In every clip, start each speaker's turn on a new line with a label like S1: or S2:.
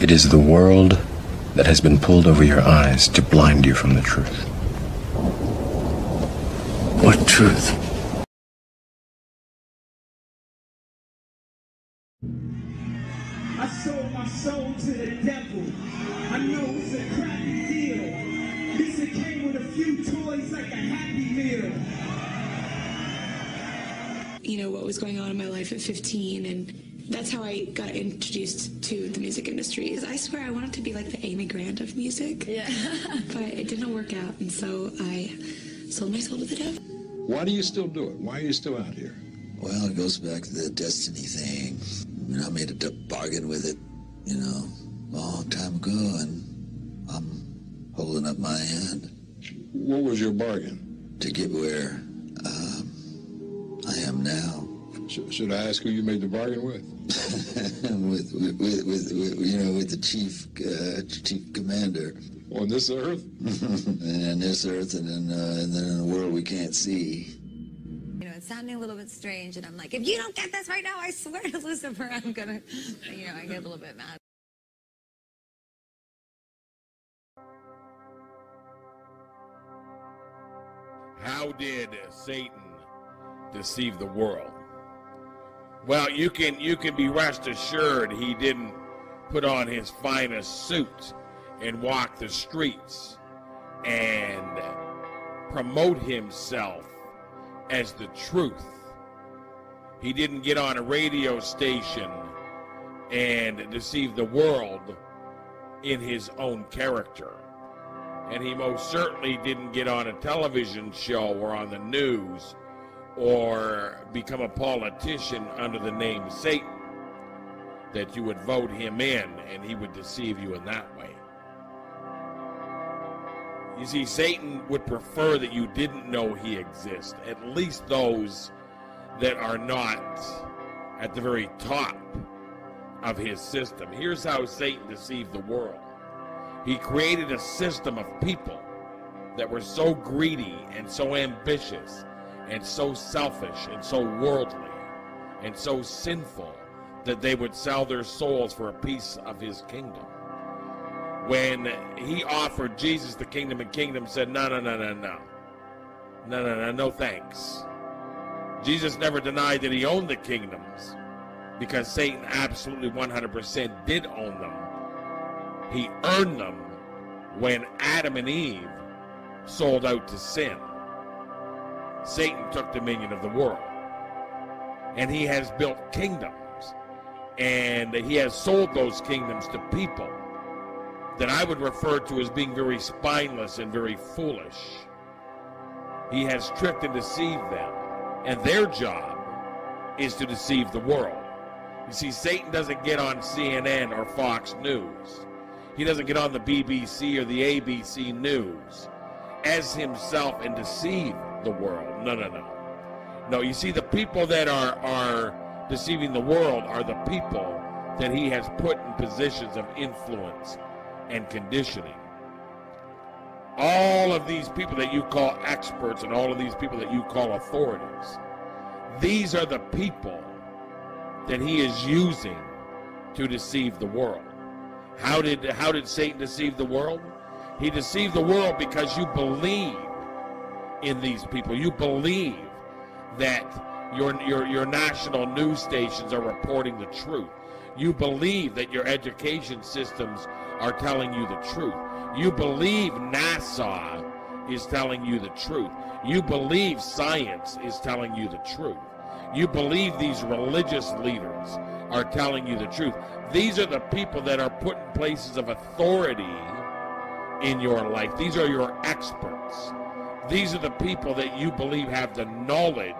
S1: It is the world that has been pulled over your eyes to blind you from the truth.
S2: What truth?
S3: I sold my soul to the devil. I know it's a crappy deal. This it came with a few toys like a happy meal.
S4: you know what was going on in my life at 15 and that's how I got introduced to the music industry. Is I swear I wanted to be like the Amy Grant of music. Yeah. but it didn't work out and so I sold my soul to the devil.
S5: Why do you still do it? Why are you still out here?
S2: Well, it goes back to the destiny thing. I mean, I made a d- bargain with it, you know, a long time ago, and I'm holding up my end
S5: What was your bargain?
S2: to get where now.
S5: Should I ask who you made the bargain with?
S2: with, with, with, with, with, you know, with the chief, uh, chief commander.
S5: On this earth?
S2: and this earth, and then, uh, and then in a world we can't see.
S6: You know, it's sounding a little bit strange, and I'm like, if you don't get this right now, I swear to Lucifer, I'm gonna, you know, I get a little bit mad.
S7: How did Satan deceive the world? Well, you can you can be rest assured he didn't put on his finest suit and walk the streets and promote himself as the truth. He didn't get on a radio station and deceive the world in his own character. And he most certainly didn't get on a television show or on the news or become a politician under the name Satan. That you would vote him in and he would deceive you in that way. You see, Satan would prefer that you didn't know he exists, at least those that are not at the very top of his system. Here's how Satan deceived the world he created a system of people that were so greedy and so ambitious and so selfish and so worldly and so sinful that they would sell their souls for a piece of his kingdom. When he offered Jesus the kingdom and kingdom said, no, no, no, no, no. No, no, no, no thanks. Jesus never denied that he owned the kingdoms because Satan absolutely 100% did own them. He earned them when Adam and Eve sold out to sin. Satan took dominion of the world. And he has built kingdoms. And he has sold those kingdoms to people that I would refer to as being very spineless and very foolish. He has tricked and deceived them. And their job is to deceive the world. You see, Satan doesn't get on CNN or Fox News. He doesn't get on the BBC or the ABC News as himself and deceive the world. No, no, no. No, you see, the people that are, are deceiving the world are the people that he has put in positions of influence and conditioning. All of these people that you call experts and all of these people that you call authorities, these are the people that he is using to deceive the world. How did how did Satan deceive the world? He deceived the world because you believe in these people. You believe that your your your national news stations are reporting the truth. You believe that your education systems are telling you the truth. You believe NASA is telling you the truth. You believe science is telling you the truth. You believe these religious leaders are telling you the truth. These are the people that are put in places of authority in your life. These are your experts. These are the people that you believe have the knowledge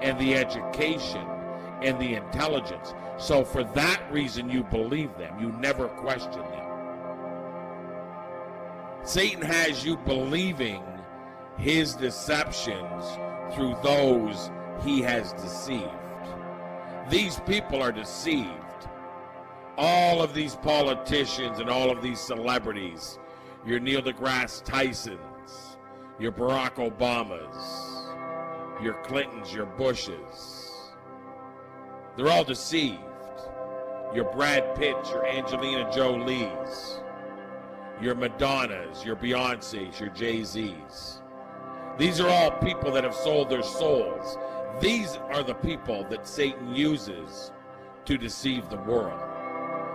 S7: and the education and the intelligence. So for that reason, you believe them. You never question them. Satan has you believing his deceptions through those he has deceived. These people are deceived. All of these politicians and all of these celebrities, your Neil deGrasse Tysons, your Barack Obamas, your Clintons, your Bushes, they're all deceived. your Brad Pitts, your Angelina Jolie's, your Madonnas, your Beyonce's, your Jay Z's. These are all people that have sold their souls. These are the people that Satan uses to deceive the world.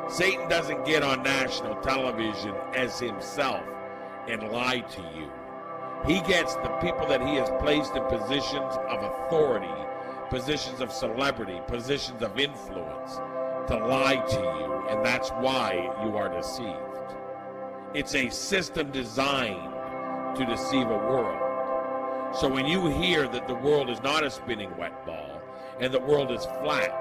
S7: Satan doesn't get on national television as himself and lie to you. He gets the people that he has placed in positions of authority, positions of celebrity, positions of influence to lie to you, and that's why you are deceived. It's a system designed to deceive a world. So when you hear that the world is not a spinning wet ball and the world is flat,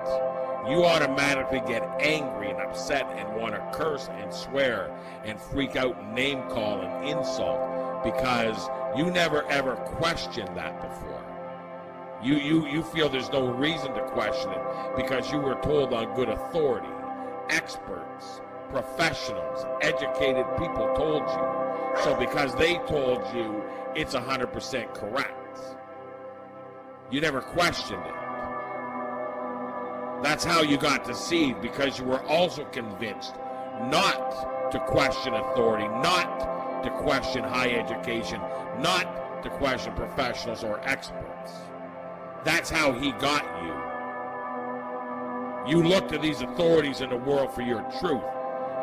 S7: you automatically get angry and upset and want to curse and swear and freak out and name call and insult because you never ever questioned that before. You, you, you feel there's no reason to question it because you were told on good authority, experts, professionals, educated people told you. So because they told you, it's 100% correct. You never questioned it. That's how you got deceived because you were also convinced not to question authority, not to question high education, not to question professionals or experts. That's how he got you. You look to these authorities in the world for your truth,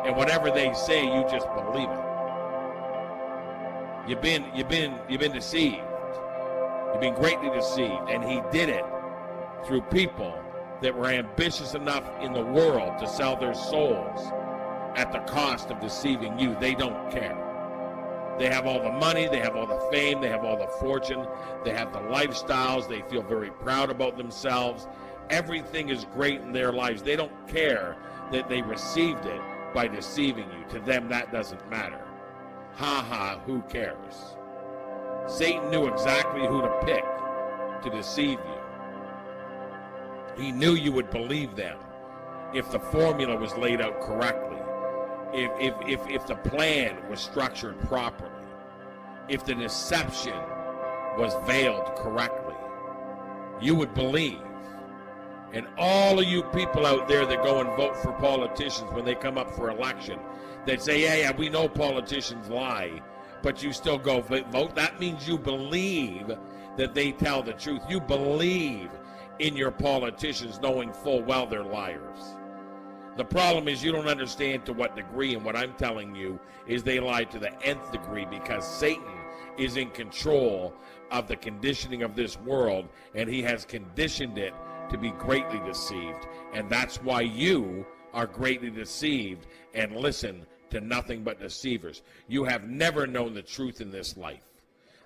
S7: and whatever they say, you just believe it. You've been, you've been, you've been deceived. You've been greatly deceived, and he did it through people that were ambitious enough in the world to sell their souls at the cost of deceiving you. They don't care. They have all the money, they have all the fame, they have all the fortune, they have the lifestyles, they feel very proud about themselves. Everything is great in their lives. They don't care that they received it by deceiving you. To them, that doesn't matter. Ha ha, who cares? Satan knew exactly who to pick to deceive you. He knew you would believe them if the formula was laid out correctly, if, if, if, if the plan was structured properly, if the deception was veiled correctly. You would believe. And all of you people out there that go and vote for politicians when they come up for election, that say, yeah, yeah, we know politicians lie, but you still go vote. That means you believe that they tell the truth. You believe in your politicians knowing full well they're liars. The problem is you don't understand to what degree, and what I'm telling you is they lie to the nth degree because Satan is in control of the conditioning of this world, and he has conditioned it to be greatly deceived. And that's why you are greatly deceived and listen to nothing but deceivers. You have never known the truth in this life.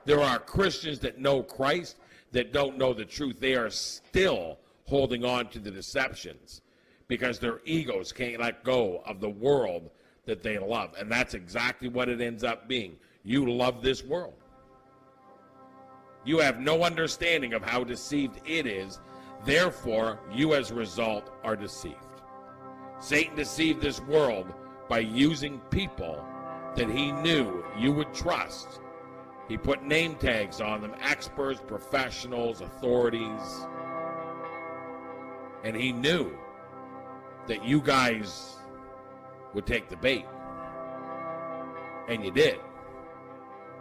S7: There are Christians that know Christ that don't know the truth. They are still holding on to the deceptions because their egos can't let go of the world that they love. And that's exactly what it ends up being. You love this world. You have no understanding of how deceived it is. Therefore, you as a result are deceived. Satan deceived this world by using people that he knew you would trust. He put name tags on them experts, professionals, authorities. And he knew that you guys would take the bait. And you did.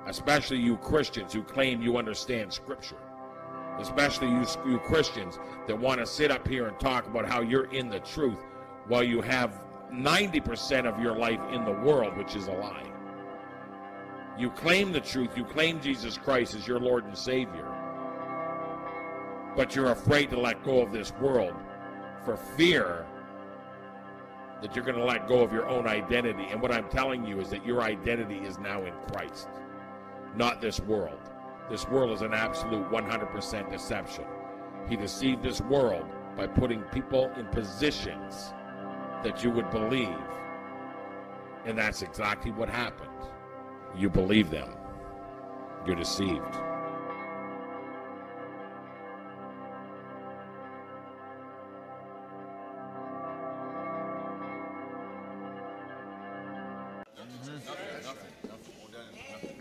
S7: Especially you Christians who claim you understand Scripture. Especially you, you Christians that want to sit up here and talk about how you're in the truth while you have 90% of your life in the world, which is a lie. You claim the truth, you claim Jesus Christ as your Lord and Savior, but you're afraid to let go of this world for fear that you're going to let go of your own identity. And what I'm telling you is that your identity is now in Christ, not this world. This world is an absolute 100% deception. He deceived this world by putting people in positions that you would believe. And that's exactly what happened. You believe them. You're deceived.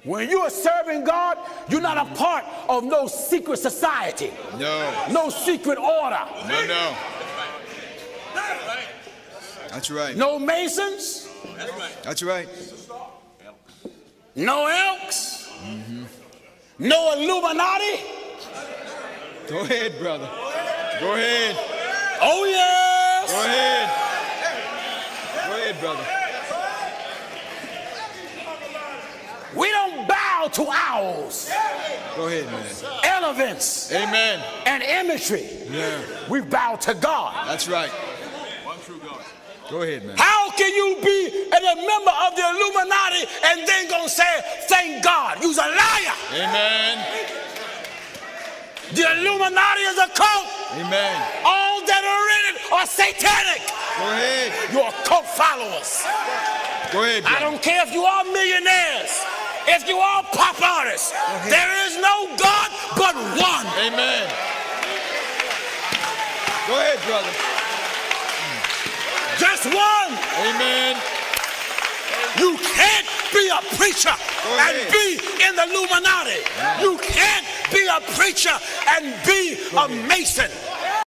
S8: When you are serving God, you're not a part of no secret society.
S5: No.
S8: No secret order.
S5: No, no.
S9: That's right.
S8: No Masons.
S9: That's right.
S8: No Elks. Mm-hmm. No Illuminati.
S9: Go ahead, brother. Go ahead.
S8: Oh, yes.
S9: Go ahead. Go ahead, brother.
S8: We don't bow to owls,
S9: Go ahead, man.
S8: elephants,
S9: Amen.
S8: and imagery.
S9: Yeah.
S8: We bow to God.
S9: That's right. One true God. Go ahead, man.
S8: How can you be a member of the Illuminati and then gonna say, thank God? You's a liar.
S9: Amen.
S8: The Illuminati is a cult.
S9: Amen.
S8: All that are in it are satanic.
S9: Go ahead.
S8: You're cult followers.
S9: Go ahead,
S8: I don't care if you are millionaires, if you are pop artists. There is no God but one.
S9: Amen. Go ahead, brother.
S8: Just one.
S9: Amen.
S8: You can't be a preacher and be in the Illuminati. You can't be a preacher and be a Mason.